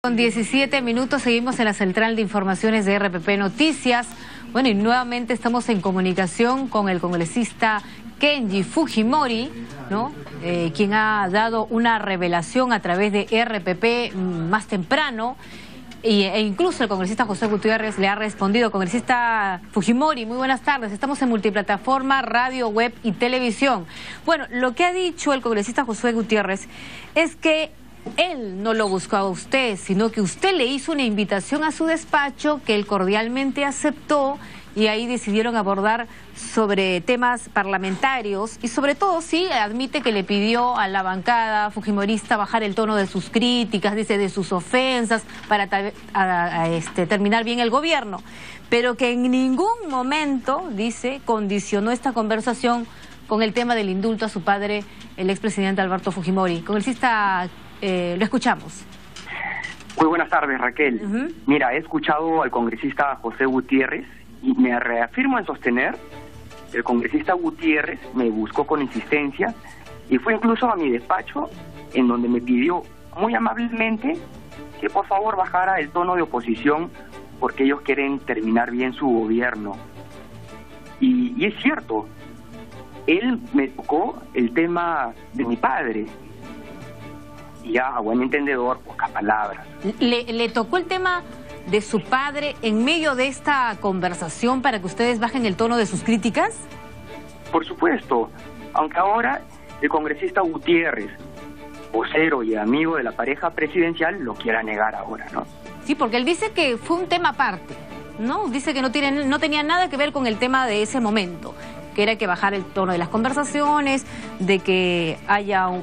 Con 17 minutos seguimos en la central de informaciones de RPP Noticias. Bueno, y nuevamente estamos en comunicación con el congresista Kenji Fujimori, ¿no? Eh, quien ha dado una revelación a través de RPP mm, más temprano. Y, e incluso el congresista José Gutiérrez le ha respondido. Congresista Fujimori, muy buenas tardes. Estamos en multiplataforma, radio, web y televisión. Bueno, lo que ha dicho el congresista José Gutiérrez es que él no lo buscó a usted, sino que usted le hizo una invitación a su despacho que él cordialmente aceptó y ahí decidieron abordar sobre temas parlamentarios y sobre todo sí admite que le pidió a la bancada fujimorista bajar el tono de sus críticas, dice de sus ofensas para este, terminar bien el gobierno, pero que en ningún momento, dice, condicionó esta conversación con el tema del indulto a su padre, el expresidente Alberto Fujimori. Congresista eh, lo escuchamos. Muy buenas tardes, Raquel. Mira, he escuchado al congresista José Gutiérrez y me reafirmo en sostener que el congresista Gutiérrez me buscó con insistencia y fue incluso a mi despacho en donde me pidió muy amablemente que por favor bajara el tono de oposición porque ellos quieren terminar bien su gobierno. Y, y es cierto, él me tocó el tema de mi padre, ya a buen entendedor, pocas palabras. ¿Le, tocó el tema de su padre en medio de esta conversación para que ustedes bajen el tono de sus críticas? Por supuesto, aunque ahora el congresista Gutiérrez, vocero y amigo de la pareja presidencial, lo quiera negar ahora, ¿no? Sí, porque él dice que fue un tema aparte, ¿no? Dice que no, tiene, no tenía nada que ver con el tema de ese momento, que era que bajar el tono de las conversaciones, de que haya un,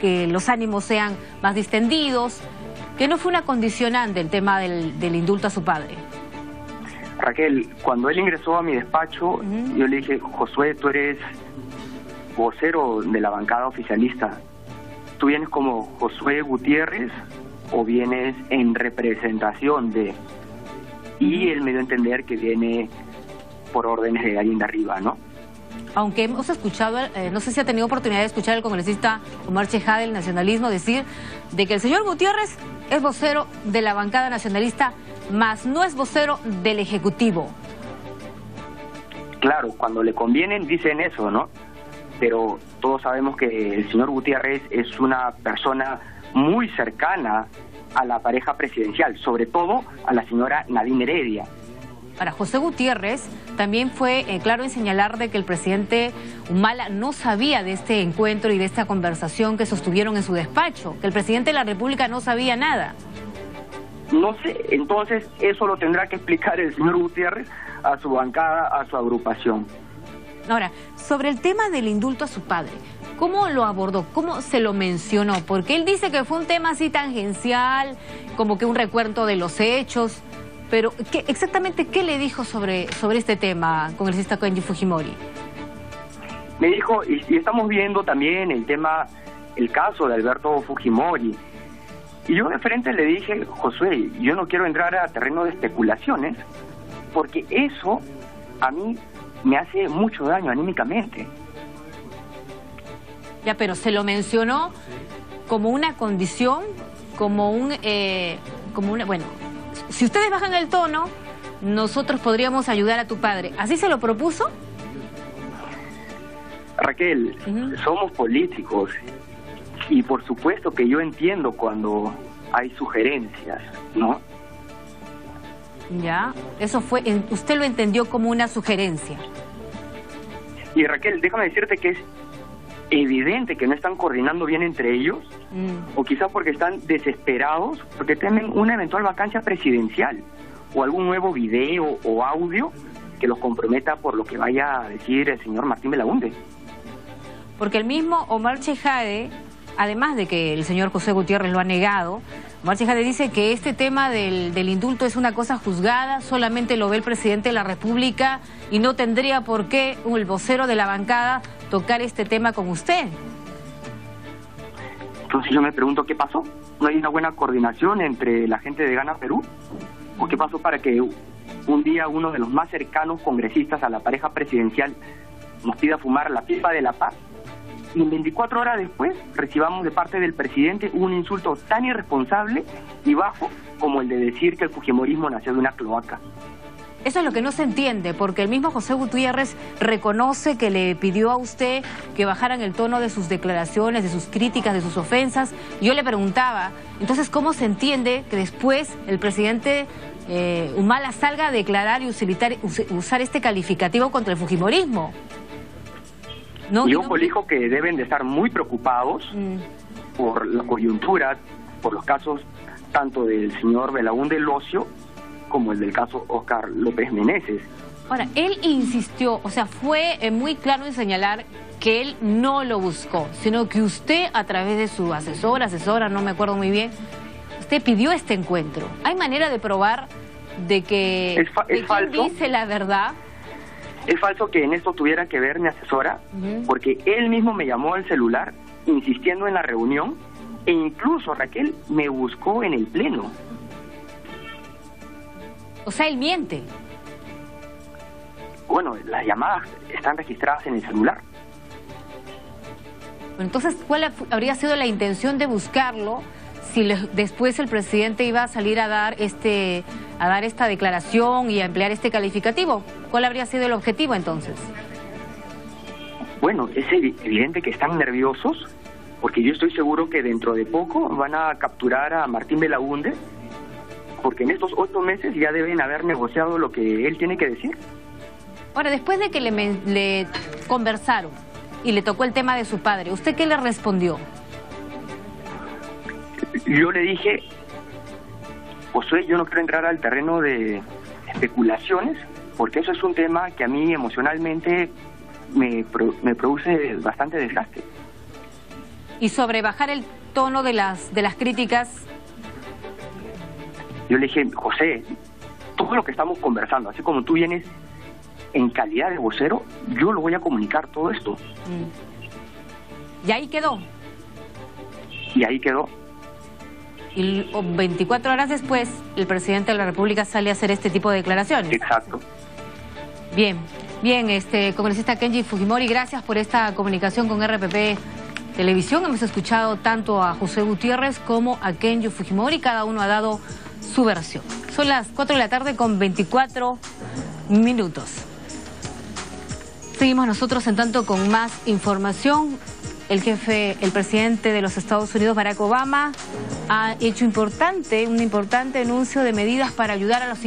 que los ánimos sean más distendidos, que no fue una condicionante el tema del, indulto a su padre. Raquel, cuando él ingresó a mi despacho, yo le dije, Josué, tú eres vocero de la bancada oficialista. ¿Tú vienes como Josué Gutiérrez o vienes en representación de...? Y él me dio a entender que viene por órdenes de alguien de arriba, ¿no? Aunque hemos escuchado, eh, no sé si ha tenido oportunidad de escuchar al congresista Omar Chejade del nacionalismo decir de que el señor Gutiérrez es vocero de la bancada nacionalista, más no es vocero del Ejecutivo. Claro, cuando le convienen dicen eso, ¿no? Pero todos sabemos que el señor Gutiérrez es una persona muy cercana a la pareja presidencial, sobre todo a la señora Nadine Heredia. Para José Gutiérrez también fue eh, claro en señalar de que el presidente Humala no sabía de este encuentro y de esta conversación que sostuvieron en su despacho, que el presidente de la República no sabía nada. No sé, entonces eso lo tendrá que explicar el señor Gutiérrez a su bancada, a su agrupación. Ahora, sobre el tema del indulto a su padre, ¿cómo lo abordó? ¿Cómo se lo mencionó? Porque él dice que fue un tema así tangencial, como que un recuento de los hechos. Pero, ¿qué, exactamente qué le dijo sobre, sobre este tema, congresista Kenji Fujimori? Me dijo, y, estamos viendo también el tema, el caso de Alberto Fujimori. Y yo de frente le dije, Josué, yo no quiero entrar a terreno de especulaciones, porque eso a mí me hace mucho daño anímicamente. Ya, pero se lo mencionó como una condición, como un, eh, como una, bueno, si ustedes bajan el tono, nosotros podríamos ayudar a tu padre. ¿Así se lo propuso? Raquel, somos políticos y por supuesto que yo entiendo cuando hay sugerencias, ¿no? Ya, eso fue, usted lo entendió como una sugerencia. Y Raquel, déjame decirte que es evidente que no están coordinando bien entre ellos, mm. o quizás porque están desesperados, porque temen una eventual vacancia presidencial, o algún nuevo video o audio que los comprometa por lo que vaya a decir el señor Martín Belaunde. Porque el mismo Omar Chejade, además de que el señor José Gutiérrez lo ha negado, Omar Chejade dice que este tema del, del indulto es una cosa juzgada, solamente lo ve el presidente de la República y no tendría por qué el vocero de la bancada tocar este tema con usted. Entonces yo me pregunto qué pasó. ¿No hay una buena coordinación entre la gente de Gana Perú? ¿O qué pasó para que un día uno de los más cercanos congresistas a la pareja presidencial nos pida fumar la pipa de la paz? y en 24 horas después recibamos de parte del presidente un insulto tan irresponsable y bajo como el de decir que el fujimorismo nació de una cloaca. Eso es lo que no se entiende, porque el mismo José Gutiérrez reconoce que le pidió a usted que bajaran el tono de sus declaraciones, de sus críticas, de sus ofensas. Yo le preguntaba, entonces, ¿cómo se entiende que después el presidente eh, Humala salga a declarar y usar este calificativo contra el Fujimorismo? ¿No? Yo elijo que deben de estar muy preocupados mm. por la coyuntura, por los casos tanto del señor Belaúnde Locio como el del caso Oscar López Meneses. Ahora, él insistió, o sea, fue eh, muy claro en señalar que él no lo buscó, sino que usted a través de su asesor, asesora, no me acuerdo muy bien, usted pidió este encuentro. ¿Hay manera de probar de que es, falso. dice la verdad? Es falso que en esto tuviera que ver mi asesora, porque él mismo me llamó al celular insistiendo en la reunión e incluso Raquel me buscó en el pleno. O sea, él miente. Bueno, las llamadas están registradas en el celular. entonces, ¿cuál habría sido la intención de buscarlo si después el presidente iba a salir a dar este a dar esta declaración y a emplear este calificativo? ¿Cuál habría sido el objetivo entonces? Bueno, es evidente que están nerviosos porque yo estoy seguro que dentro de poco van a capturar a Martín Belaunde porque en estos ocho meses ya deben haber negociado lo que él tiene que decir. Ahora, después de que le, le conversaron y le tocó el tema de su padre, ¿usted qué le respondió? Yo le dije, Josué, yo no quiero entrar al terreno de especulaciones, porque eso es un tema que a mí emocionalmente me, me produce bastante desgaste. Y sobre bajar el tono de las, de las críticas, yo le dije, José, todo lo que estamos conversando, así como tú vienes en calidad de vocero, yo lo voy a comunicar todo esto. Mm. Y ahí quedó. Y ahí quedó. Y 24 horas después, el presidente de la República sale a hacer este tipo de declaraciones. Exacto. Bien, bien, este congresista Kenji Fujimori, gracias por esta comunicación con RPP Televisión. Hemos escuchado tanto a José Gutiérrez como a Kenji Fujimori, cada uno ha dado su versión. Son las 4 de la tarde con 24 minutos. Seguimos nosotros en tanto con más información. El jefe, el presidente de los Estados Unidos, Barack Obama, ha hecho importante, un importante anuncio de medidas para ayudar a los